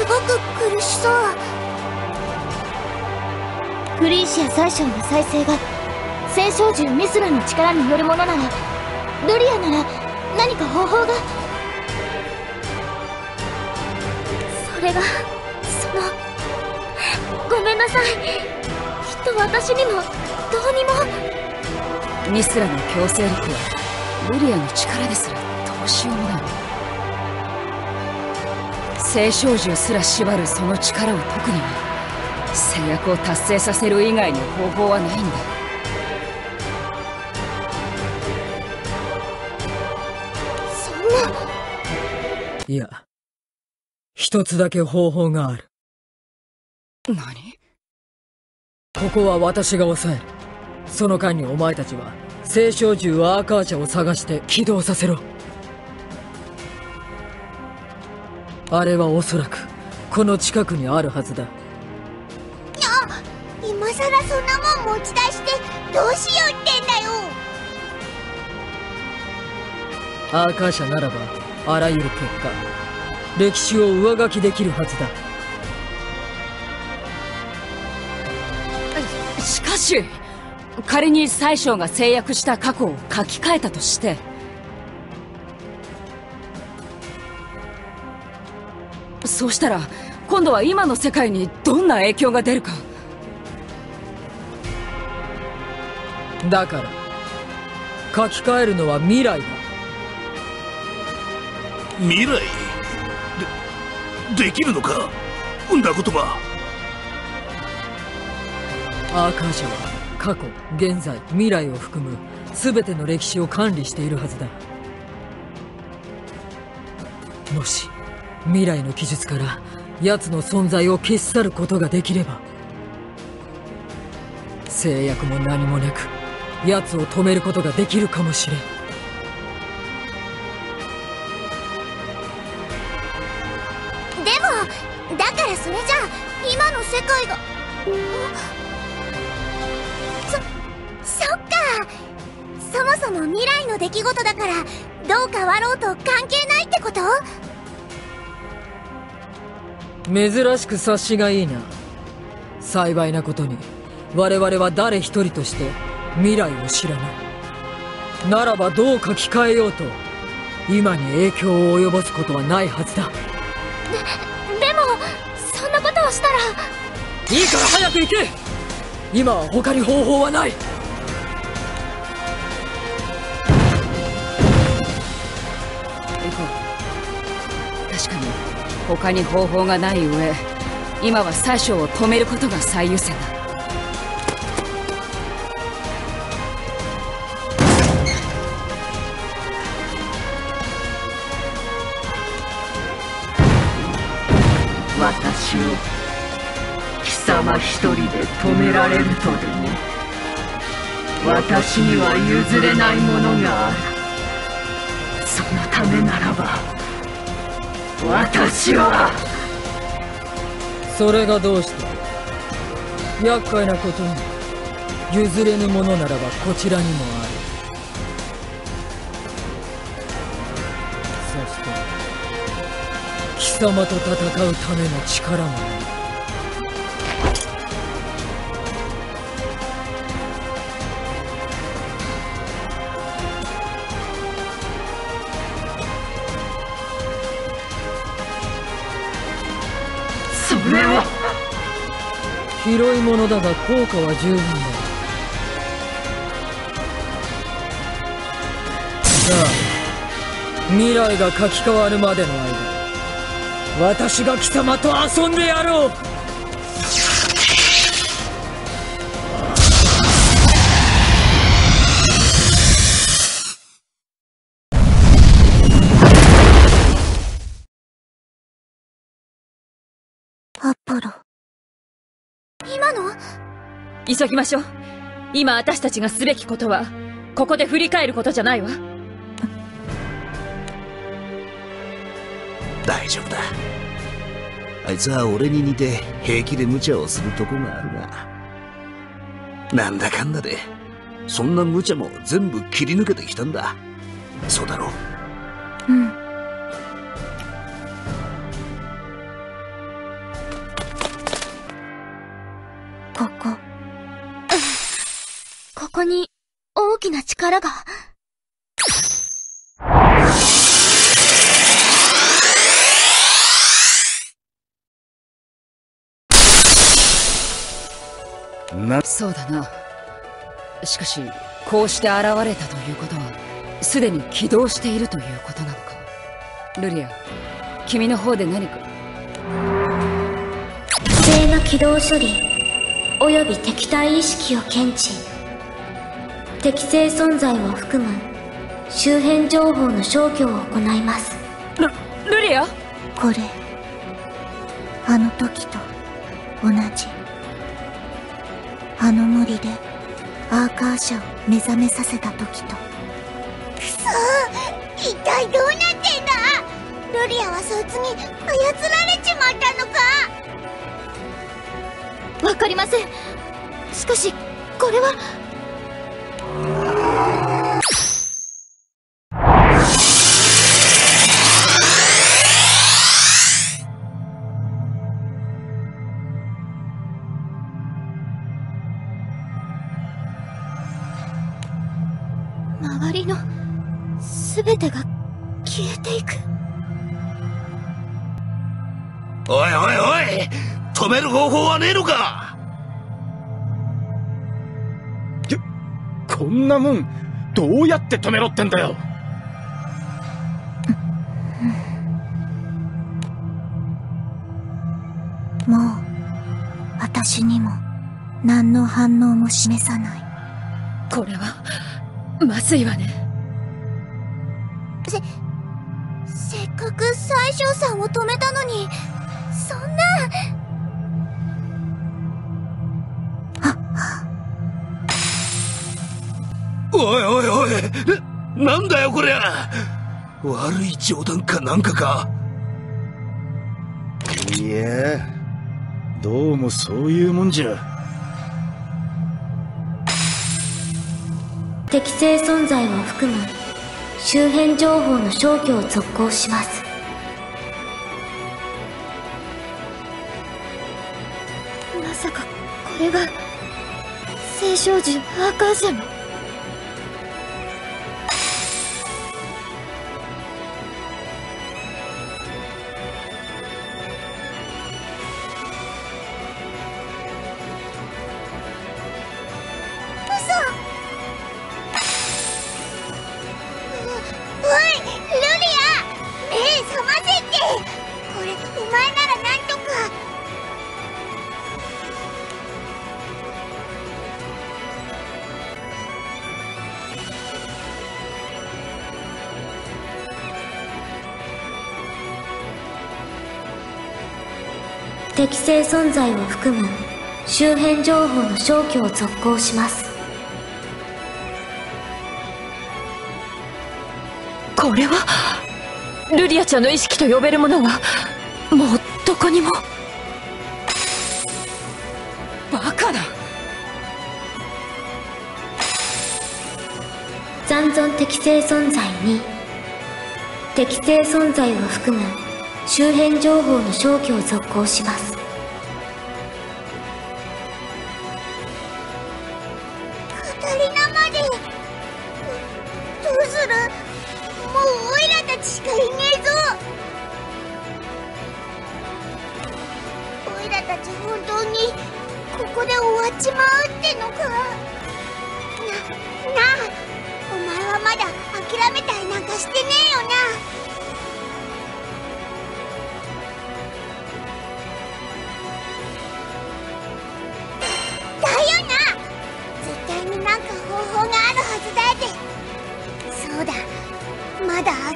すごく苦しそう。クリーシア宰相の再生が戦勝獣ミスラの力によるものならドリアなら何か方法が。それがそのごめんなさい。きっと私にもどうにも。ミスラの強制力はルリアの力ですらどうしようもない聖少獣すら縛るその力を解くには制約を達成させる以外に方法はないんだ。そんな。いや一つだけ方法がある。何？ここは私が抑える。その間にお前たちは聖少獣アーカーチャを探して起動させろあれはおそらくこの近くにあるはずだ。今さらそんなもん持ち出してどうしようってんだよ。アーカーシャならばあらゆる結果歴史を上書きできるはずだ。しかし仮に宰相が制約した過去を書き換えたとしてそうしたら今度は今の世界にどんな影響が出るか。だから書き換えるのは未来だ。未来？でできるのか？んだことはアーカーシャは過去現在未来を含む全ての歴史を管理しているはずだ。もし未来の記述から奴の存在を消し去ることができれば制約も何もなく奴を止めることができるかもしれん。でもだからそれじゃ今の世界がそそっか。そもそも未来の出来事だからどう変わろうと関係ないってこと？珍しく察しがいいな。幸いなことに我々は誰一人として未来を知らない。ならばどう書き換えようと今に影響を及ぼすことはないはずだ。でもそんなことをしたら。いいから早く行け。今は他に方法はない他に方法がない上今は宰相を止めることが最優先だ。私を貴様一人で止められるとでも私には譲れないものがある。そのためならば私はそれがどうした厄介なことに。譲れぬものならばこちらに。もあるそして貴様と戦うための力も。ある広いものだが効果は十分だ。さあ未来が書き換わるまでの間私が貴様と遊んでやろう。急ぎましょう。今私たちがすべきことはここで振り返ることじゃないわ。大丈夫だ。あいつは俺に似て平気で無茶をするとこがあるが。なんだかんだでそんな無茶も全部切り抜けてきたんだ。そうだろう。うんな力が。な。そうだな。しかしこうして現れたということはすでに起動しているということなのか。ルリア君の方で何か。不正な起動処理および敵対意識を検知適正存在を含む周辺情報の消去を行います。ルルリア？これあの時と同じ。あの森でアーカーシャを目覚めさせた時と。くそ一体どうなってんだ？ルリアはそいつに操られちまったのか？わかりません。しかしこれは全てが消えていく。おいおいおい止める方法はねえのか？こんなもんどうやって止めろってんだよ。もう私にも何の反応も示さない。これはまずいわねかく最小さんを止めたのにそんな。おいおいおい。ななんだよこりゃ。悪い冗談かなんかか。いやどうもそういうもんじゃ。適正存在を含む周辺情報の消去を続行します。まさかこれが青少獣アーカーシャの？適正存在を含む周辺情報の消去を続行します。これはルリアちゃんの意識と呼べるものはもうどこにも。バカな残存適正存在2適正存在を含む周辺情報の消去を続行します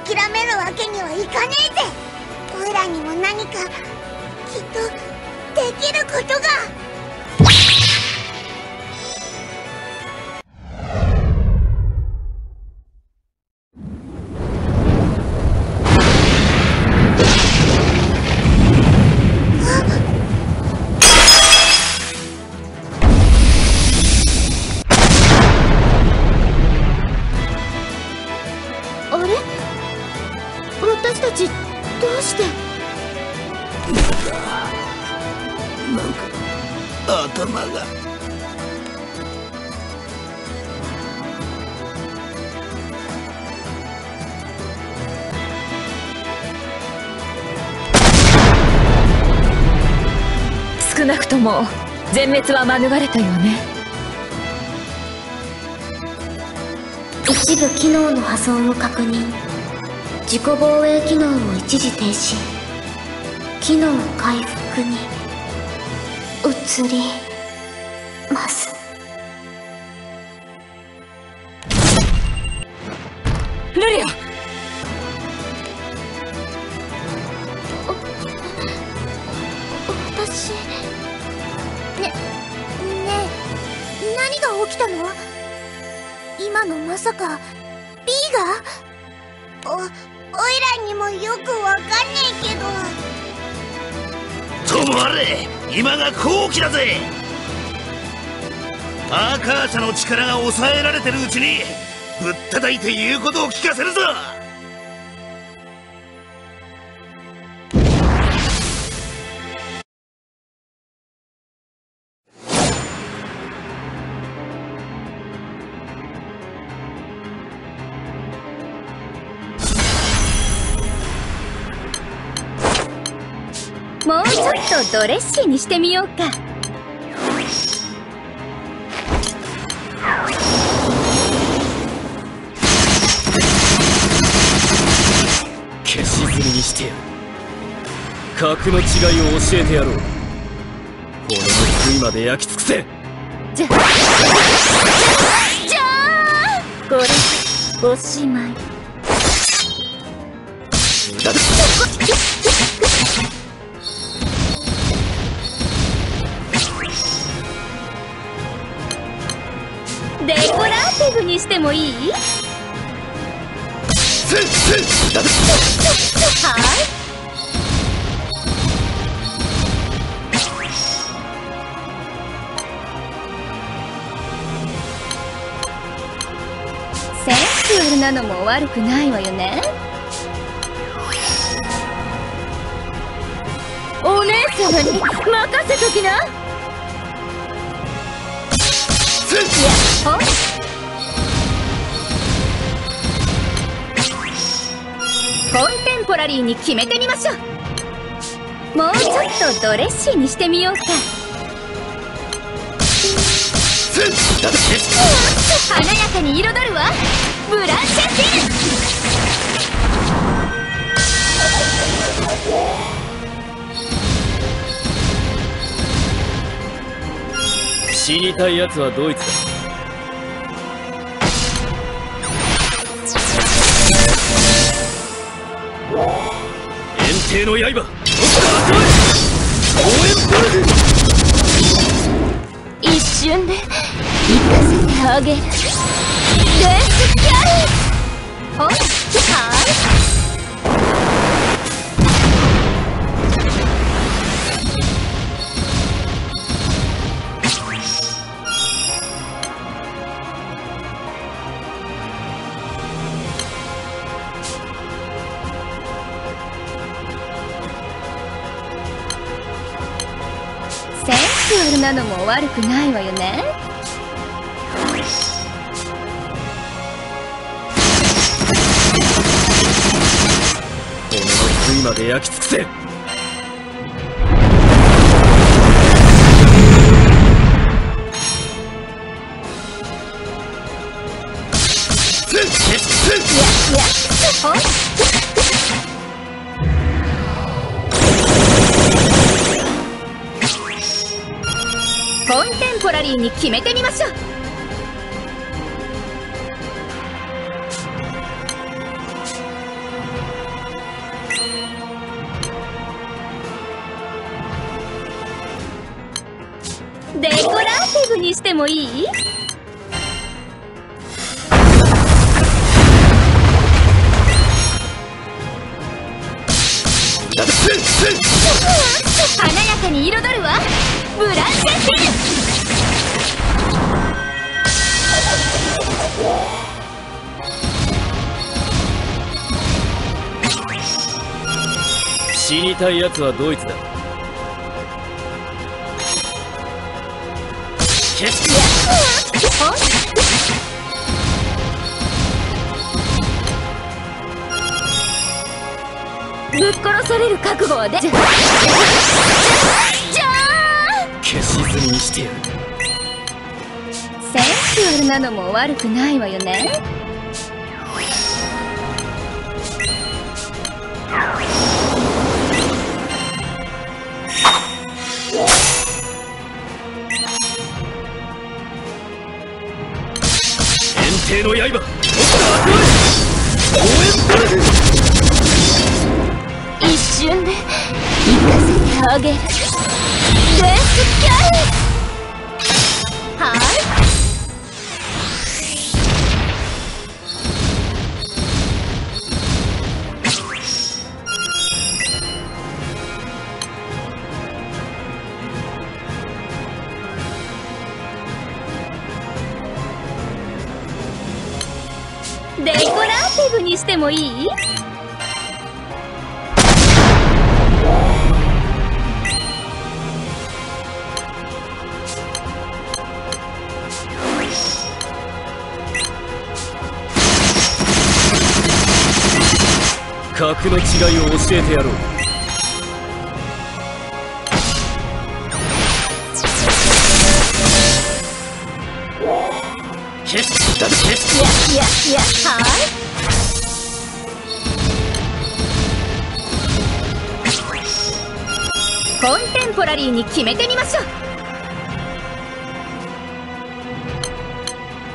諦めるわけにはいかねえぜ。オイラにも何かきっとできることが。少なくとも全滅は免れたよね。一部機能の破損を確認。自己防衛機能を一時停止。機能回復に。移ります。ルリア起きたの？今のまさか B が？おおいらにもよくわかんねえけど。ともあれ！今が好機だぜ！アーカー社の力が抑えられてるうちにぶったたいて言うことを聞かせるぞ！ドレッシーにしてみようか。消し済みにしてやる。格の違いを教えてやろう。骨の杭まで焼き尽くせ。じゃじゃあこれおしまいデコラーティブにしてもいい？はい。センスュアルなのも悪くないわよね。お姉様に任せときな。やほコンテンポラリーに決めてみましょう。もうちょっとドレッシーにしてみようか。華やかに彩るわブランシェティ死にたい奴はドイツだ炎帝の刃。一瞬で行かせてあげる。デスキャリーほっはいなのも悪くないわよね。骨の杭まで焼き尽くせ。テンに決めてみましょう。デコラーティブにしてもいい？華やかに彩るわブランシェティル死にたい奴はドイツだ。ぶっ殺される覚悟はでじゃじゃ消し済みにしてやるセンスアルなのも悪くないわよね。天帝の刃。一瞬で行かせてあげる。デスキャリはもいい？格の違いを教えてやろう。ラリーに決めてみましょう。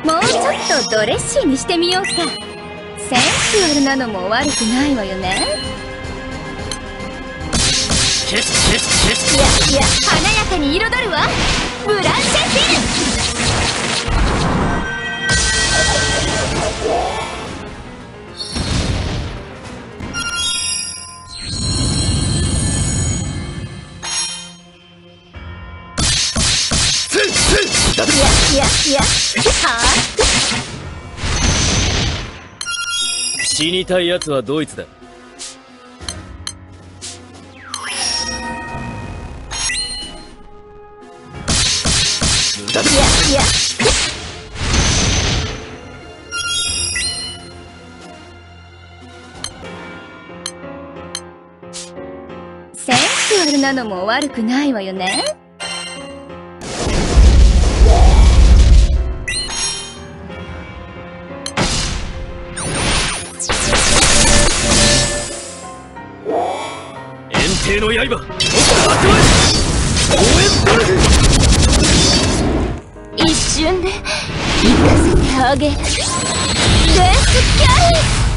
もうちょっとドレッシーにしてみようか。センスアルなのも悪くないわよね。いやいや華やかに彩るわ。ブランシェフィ死にたい奴はドイツだ。だいやいやセンスアルなのも悪くないわよね。炎帝の刃応援ドルフ一瞬で行かせてあげる。デスキャリー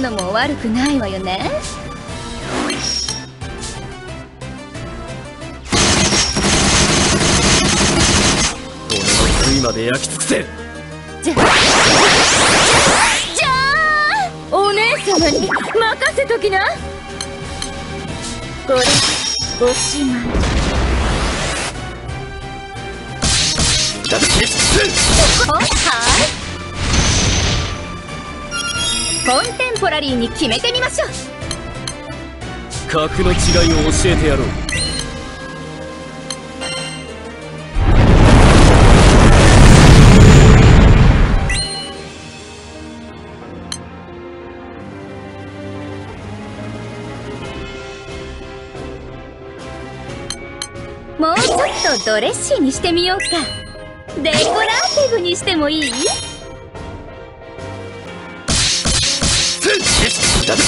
なのも悪くないわよね。俺の杭まで焼き尽くせ。じゃじゃお姉様に任せときな。これおしまい。はいコンテンポラリーに決めてみましょう。格の違いを教えてやろう。もうちょっとドレッシーにしてみようか。デコラーティブにしてもいい？セ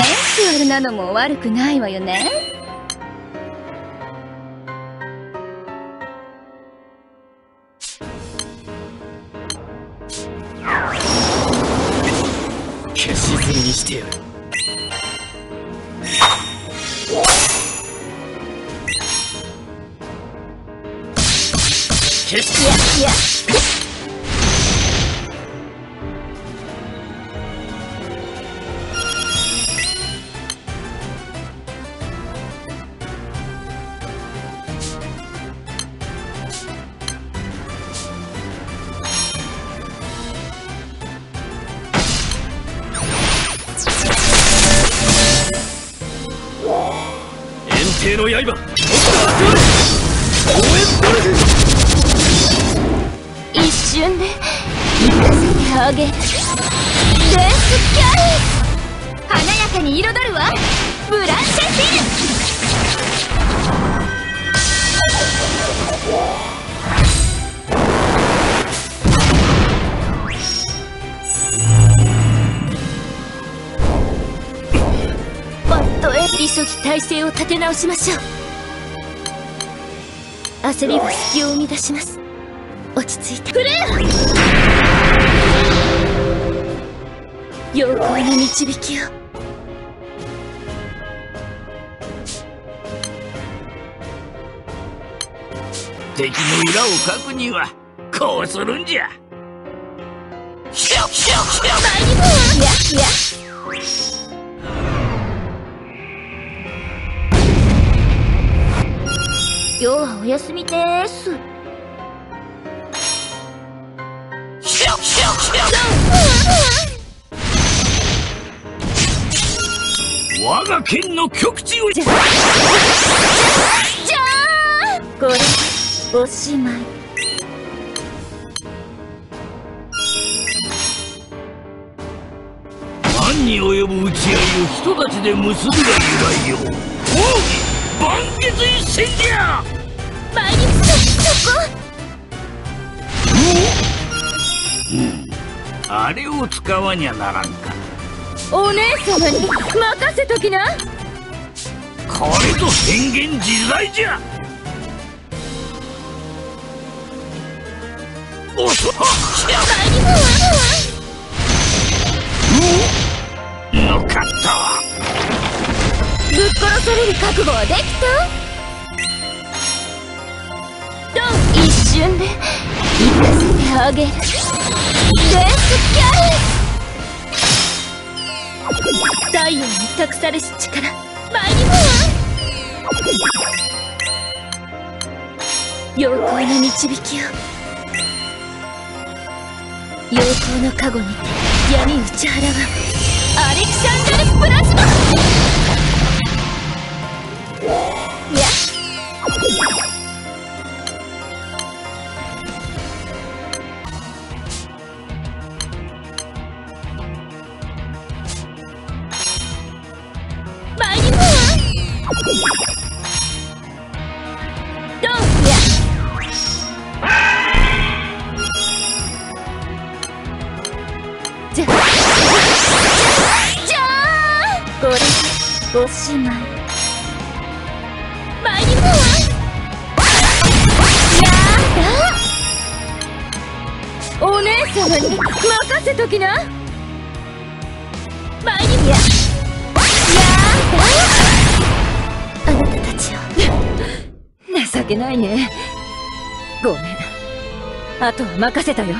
ンスアルなのも悪くないわよね。の刃急ぎ体勢を立て直しましょう。焦りは隙を生み出します。落ち着いて。プレー妖怪の導きを。敵の裏をかくにはこうするんじゃ。ひょひょひょいやいや日はお休みです。我が剣の極地をじゃーんこれおしまい。万に及ぶ打ち合いを人たちで結ぶが由来よ奥義万月一戦じゃ前にそそこあれを使わにゃならんか。お姉様に任せときな。これぞ変幻自在じゃ。おそっ。のかったわ。ぶっ殺される覚悟はできた？と一瞬で行かせてあげるレースキャリー太陽に託されし力。参ります妖怪の導きを。妖怪の加護にて闇打ち払わんアレキサンダルプラズマ。おしまい参りまやだ。お姉様に任せときな。参りややだあなたたちを。情けないね。ごめん。あとは任せたよ。